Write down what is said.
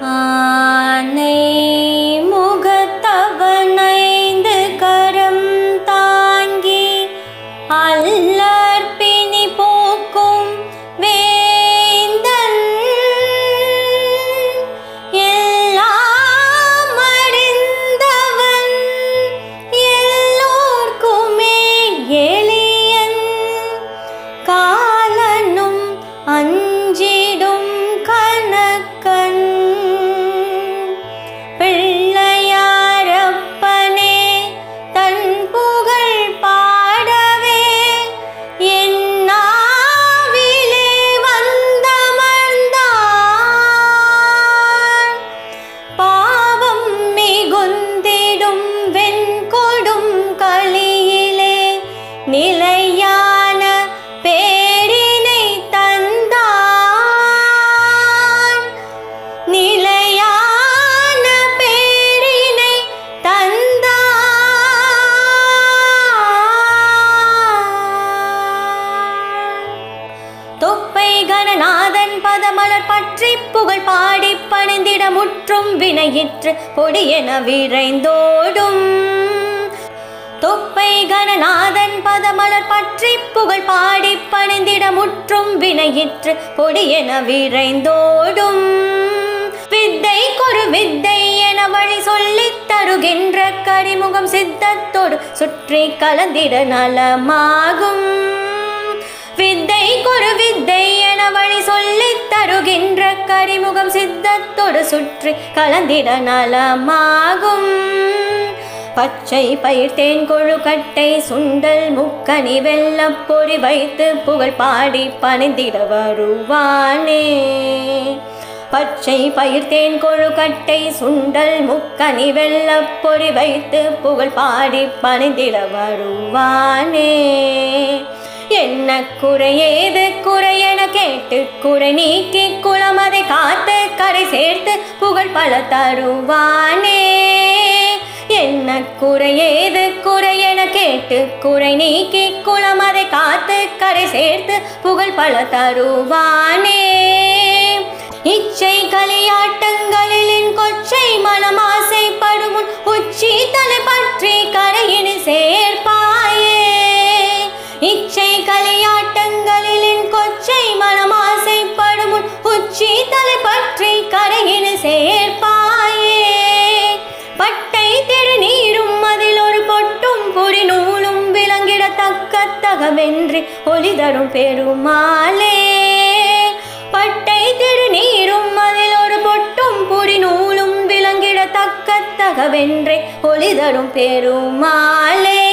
Amen. தொப்பை பதமலர் பற்றி புகழ் பாடி பணிந்திட முற்றும் வினையிற்று பொடியென விரைந்தோடும். தொப்பை கணநாதன் பதமலர் பற்றி புகழ் பாடி பணிந்திட முற்றும் வினையிற்று பொடியென விரைந்தோடும். வித்தை கொரு வித்தை என வழி சொல்லித் தருகின்ற கரிமுகம் சித்தத்தோடு சுற்றி கலந்திட நலமாகும். வித்தை கொரு வித்தை கரிமுகம் சித்தத்தோடு சுற்றி கலந்திட நலமாகும். பச்சை பயிர் தேன் கொழுக்கட்டை சுண்டல் முக்கணி வெள்ளப்பொடி வைத்து புகழ் பாடி பணிந்திட வருவானே. பச்சை பயிர் தேன் கொழுக்கட்டை சுண்டல் முக்கணி வெள்ளப்பொடி வைத்து புகழ் பாடி பணிந்திட வருவானே. என்ன குறையேது குறையென கேட்டு குறை நீக்கி குளமதை காத்து கரை சேர்த்து புகழ் பல தருவானே. என்ன குறையேது குறையென கேட்டு குறை நீக்கி குளமதை காத்து கரை சேர்த்து புகழ் பல தருவானே. இச்சை களியாட்டங்களில் பட்டை திருநீரும் அதில் ஒரு பொட்டும் பொறி நூலும் விளங்கிடத்தக்க தகவென்று ஒளி தரும் பெருமாளே. பட்டை திருநீரும் அதில் ஒரு பொட்டும் பொறி நூலும் விளங்கிடத்தக்க தகவென்றே ஒளி தரும் பெருமாளே.